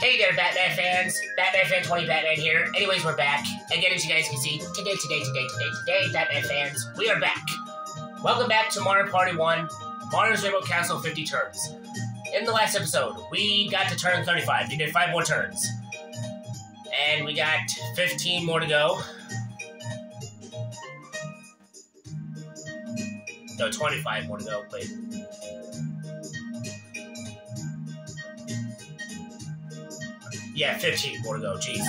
Hey there, Batman fans. Batman Fan 20 Batman here. Anyways, we're back. Again, as you guys can see, today, today, today, today, today, Batman fans, we are back. Welcome back to Mario Party 1, Mario's Rainbow Castle 50 turns. In the last episode, we got to turn 35. We did 5 more turns. And we got 15 more to go. No, 25 more to go. Wait. Yeah, 15 more to go. Jeez.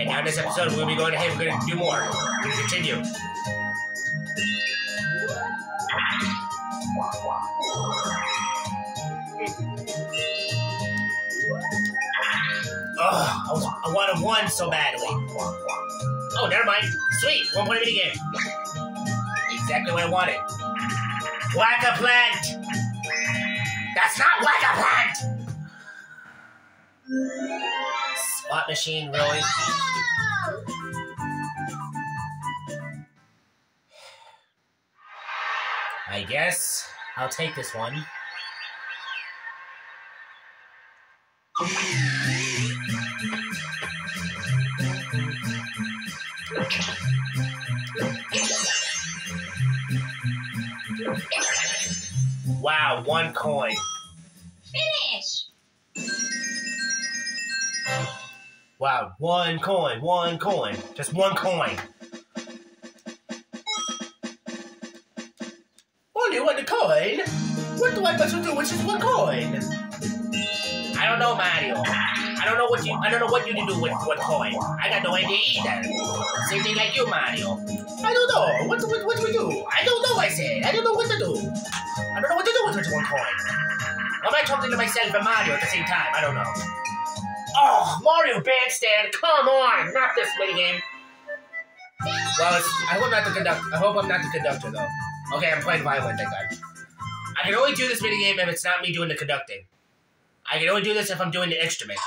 And now in this episode, we'll be going ahead. We're going to do more. We're going to continue. Ugh, I, I wanted one so badly. Oh, never mind. Sweet, one point mini game. Exactly what I wanted. Whack a plant. That's not whack a plant. Slot machine, really? I guess I'll take this one. Wow, one coin. Wow, one coin, one coin. Just one coin. Only one coin? What do I supposed to do with just one coin? I don't know, Mario. I don't know what you I don't know what you do with one coin. I got no idea either. Same thing like you, Mario. I don't know. What, what, what do we do? I don't know, I said. I don't know what to do. I don't know what to do with just one coin. I talking to myself and Mario at the same time? I don't know. Oh, Mario Bandstand, come on! Not this minigame. Well, it's, I hope I'm not the conductor. I hope I'm not the conductor, though. Okay, I'm playing violin, thank God. I can only do this minigame if it's not me doing the conducting. I can only do this if I'm doing the instrument.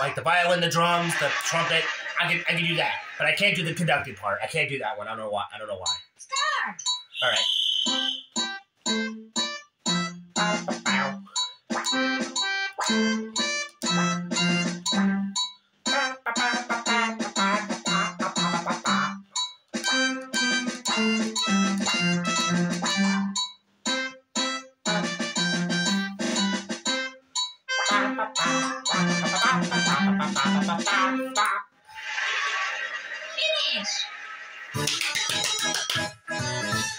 Like the violin, the drums, the trumpet. I can, I can do that. But I can't do the conducting part. I can't do that one. I don't know why. I don't know why. Star. Alright.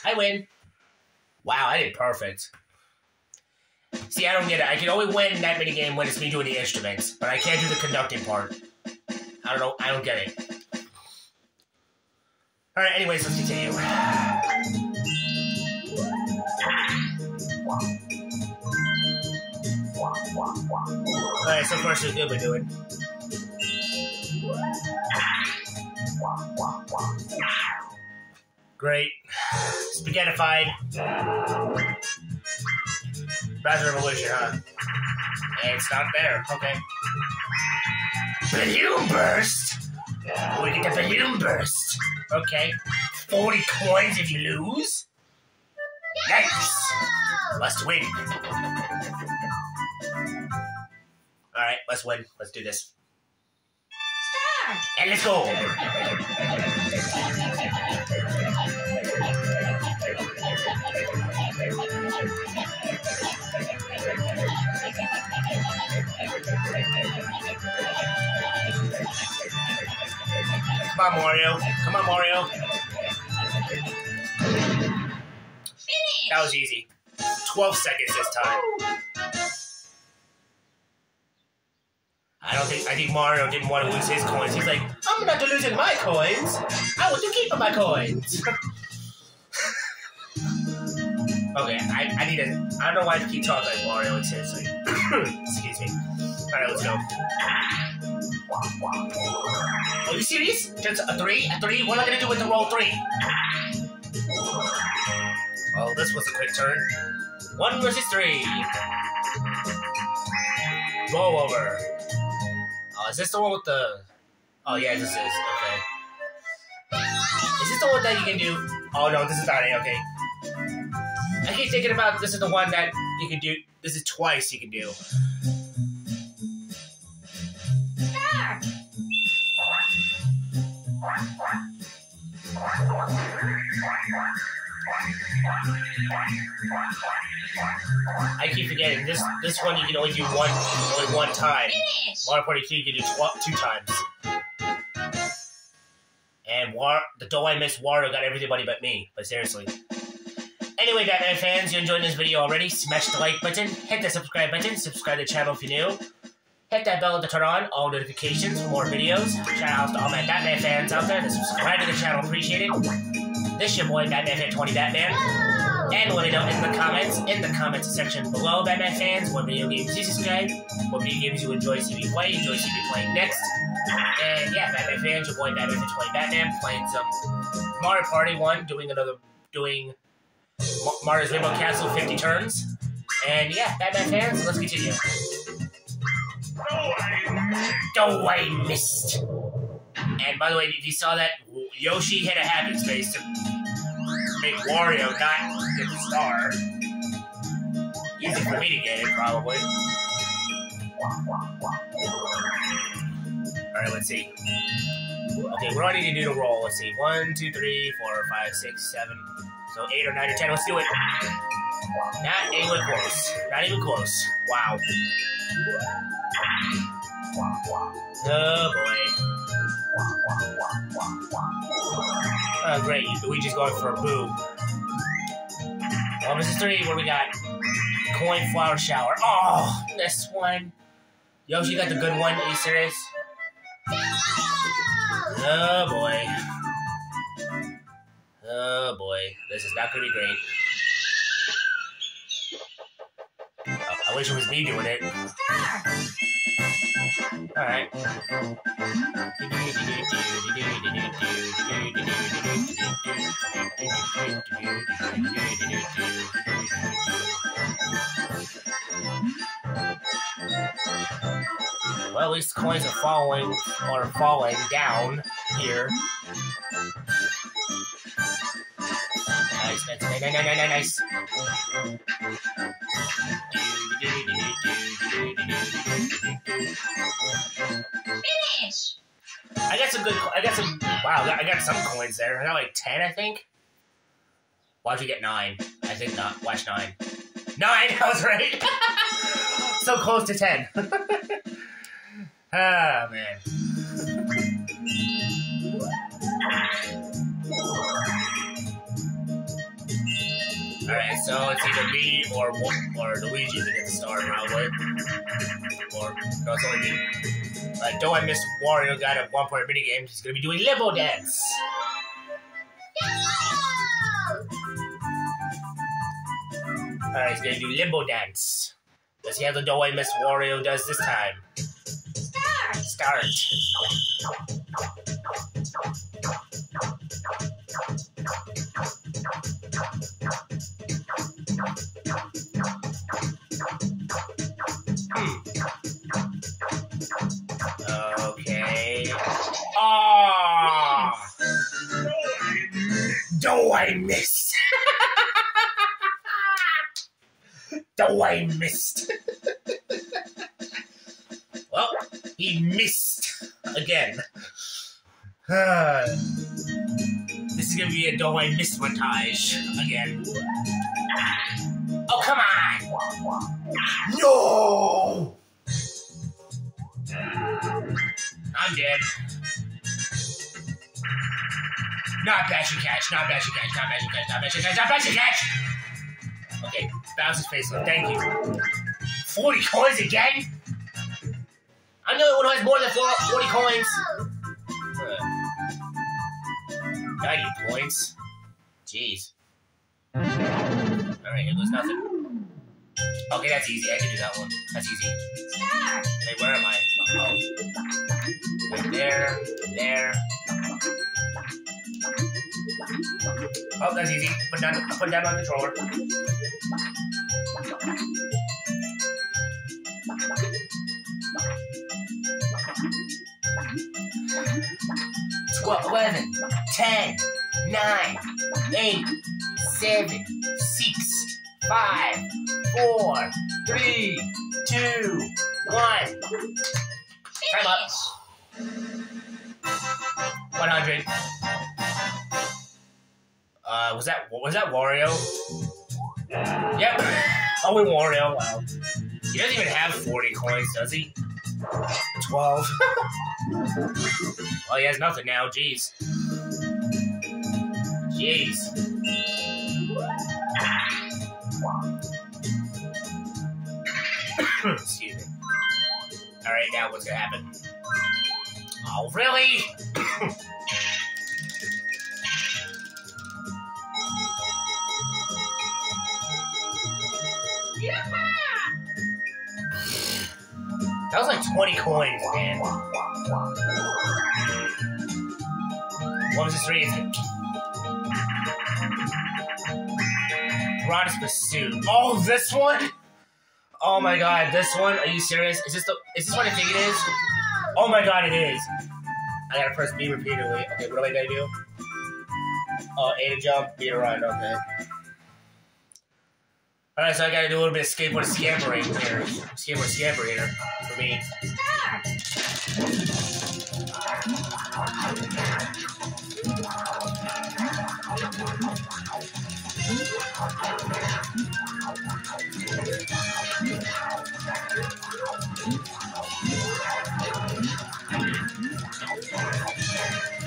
I win. Wow, I did perfect. See, I don't get it. I can only win that mini game when it's me doing the instruments, but I can't do the conducting part. I don't know. I don't get it. All right. Anyways, let's continue. All right. So first, we're good. We're doing. Great. Spaghettified. Bowser Revolution, huh? It's not there. Okay. Balloon burst. We get the balloon burst. Okay. Forty coins if you lose. Nice. Must win. All right, let's win. Let's do this. Star. And let's go. Come on, Mario. Come on, Mario. Finish. That was easy. 12 seconds this time. I don't think, I think Mario didn't want to lose his coins. He's like, I'm not losing my coins. I want to keep my coins. okay, I, I need to, I don't know why I keep talking like Mario, like, seriously. Excuse me. Alright, let's go. Are you serious? Just a three? A three? What am I gonna do with the roll three? Oh, this was a quick turn. One versus three. Roll over. Oh, is this the one with the? Oh yeah, this is okay. Is this the one that you can do? Oh no, this is not it. Okay. I keep thinking about this is the one that you can do. This is twice you can do. Start. I keep forgetting this. This one you can only do one, only one time. Finish. Mario Party 2 you can do tw- two times. And War, the Don't I Miss Wario got everybody but me. But seriously. Anyway, Batman fans, you enjoyed this video already? Smash the like button, hit the subscribe button, subscribe to the channel if you're new. Hit that bell to turn on all notifications for more videos. Shout out to all my Batman fans out there that subscribe to the channel, appreciate it. This your boy, Batman Fan 20 Batman. And let me know in the comments, in the comments section below, Batman fans, what video games you subscribe, what video games you enjoy seeing me play, enjoy seeing me playing next. And yeah, Batman fans, your boy Batman Fan 20 Batman playing some Mario Party 1, doing another, doing Mario's Rainbow Castle 50 turns. And yeah, Batman fans, let's continue. Oh, I missed. And by the way, if you saw that, Yoshi hit a happy space to make Wario not get the star. Easy for me to get it, probably. Alright, let's see. Okay, we're ready to do to roll. Let's see. One, two, three, four, five, six, seven. So eight or nine or ten. Let's do it. Not even close. Not even close. Wow. Oh boy. Oh great, Luigi's going for a boo. Well, this is three. What we got? Coin flower shower. Oh, this one. Yoshi got the good one. Are you serious? Oh boy. Oh boy. This is not gonna be great. Oh, I wish it was me doing it. Alright. Well, at least coins are falling or falling down here. Nice, nice, nice, nice, nice, nice. Finish. I got some good. I got some. Wow, I got some coins there. I got like ten, I think. Why'd you get nine? I think not. Watch nine. Nine. I was right. so close to ten. ah man. All right, so it's either me or or Luigi to get the star, probably. Or no, it's only me. Uh, though I missed Wario got a one point mini game, he's gonna be doing limbo dance. Alright, he's gonna do limbo dance. Let's see how the Do I Miss Wario does this time. Start. Start. I miss? Do I missed? well, he missed again. This is gonna be a Do I miss montage again. Oh, come on! No! I'm dead. Not bashing catch, not bashing catch, not bashing catch, not bashing catch, not bashing catch! Okay, Bowser's face look, thank you. 40 coins again? I'm the only one who has more than four- 40 coins. Uh, 90 points. Jeez. Alright, here goes nothing. Okay, that's easy. I can do that one. That's easy. Wait, where am I? Oh. Right there, there. Oh, that's easy. Put down, put down my controller. Twelve, eleven, ten, nine, eight, seven, six, five, four, three, two, one. Time up. One hundred. Uh, was that was that Wario? Yep. Oh, and Wario. Wow. He doesn't even have forty coins, does he? Twelve. oh, he has nothing now. Jeez. Jeez. Excuse me. Alright, now what's gonna happen? Oh, really? 20 coins, man. What was this reason? Broadest Pursuit. Oh, this one? Oh my god, this one? Are you serious? Is this the is this what I think it is? Oh my god, it is. I gotta press B repeatedly. Okay, what do I gotta do? Oh, A to jump, B to run, okay. Alright, so I gotta do a little bit of skateboard scampering here. Skateboard scamper here for me.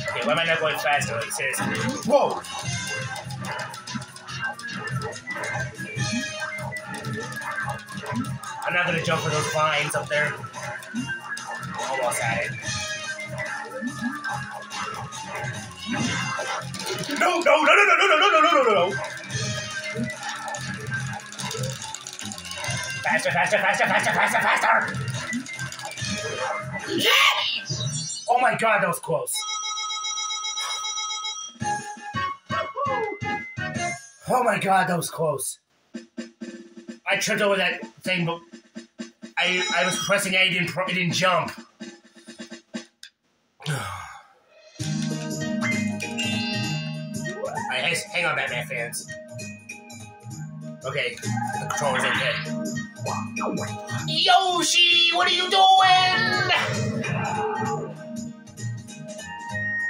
Okay, why am I not going faster? Whoa! I'm not gonna jump for those vines up there. Almost had it. No, no, no, no, no, no, no, no, no, no, no, no. Faster, faster, faster, faster, faster, faster! Finish. Oh my god, that was close. Oh my god, that was close. I tripped over that thing, but I I was pressing A, it didn't, it didn't jump. Alright, hang, hang on, Batman fans. Okay, the controller's okay. Yoshi, what are you doing?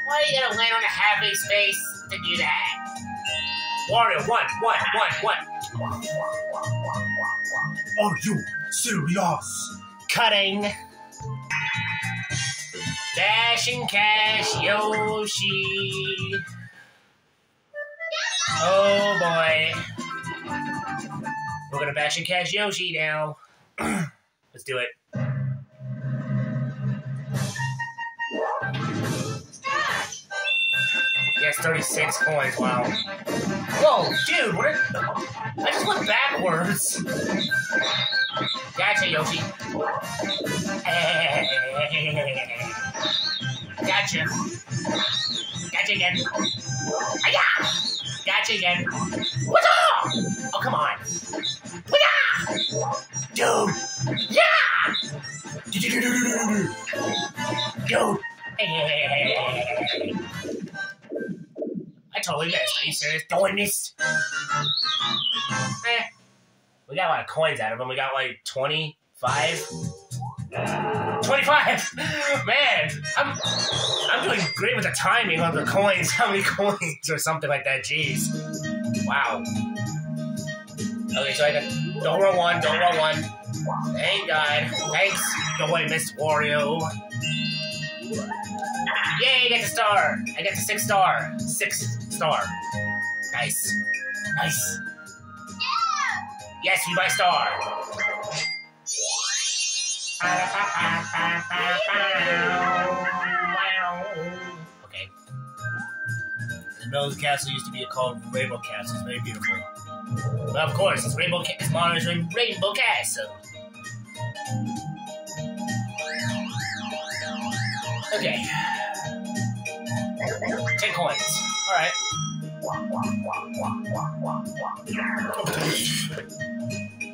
Why are you gonna land on a happy space to do that? Wario, one, one, one, one. Are you serious? Cutting. Dash and cash, Yoshi. Oh boy. We're gonna bash and cash Yoshi now. Let's do it. Yes, 36 coins, wow. Whoa, dude, what are... I just went backwards. Gotcha, Yoshi. gotcha. Gotcha again. Hi-ya! Gotcha again. What's up? Oh, come on. Hi-ya! Dude. Yeah! Dude. Hey, hey, hey, hey. I totally missed. Are you serious? Doing this? We got a lot of coins out of them. We got like 25. 25! Man, I'm I'm doing great with the timing on the coins. How many coins or something like that? Jeez. Wow. Okay, so I got don't roll one, don't roll one. Thank God. Thanks. Don't worry, Miss Wario. Yay, I get the star. I get the six star. Six star. Nice. Nice. Yes, you my star. Okay. The Rose Castle used to be called Rainbow Castle. It's very beautiful. Well, of course, it's Rainbow. Ca- it's monitoring Rainbow Castle. Okay. Ten coins. All right.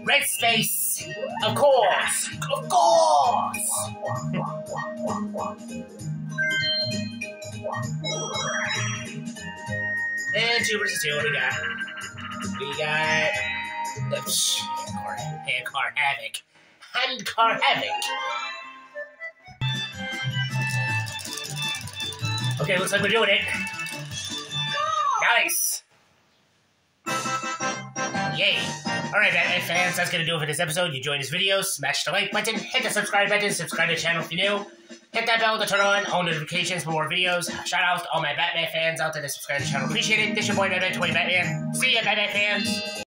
Red space. Of course. Of course. And two versus two. We got? We got the handcar, handcar havoc. Handcar havoc. Okay, looks like we're doing it. Nice. Yay. Alright, Batman fans, that's gonna do it for this episode. You enjoyed this video, smash the like button, hit the subscribe button, subscribe to the channel if you're new. Hit that bell to turn on all notifications for more videos. Shout out to all my Batman fans out there that subscribe to the channel. Appreciate it. This is your boy Batman Toy Batman. See ya, Batman fans.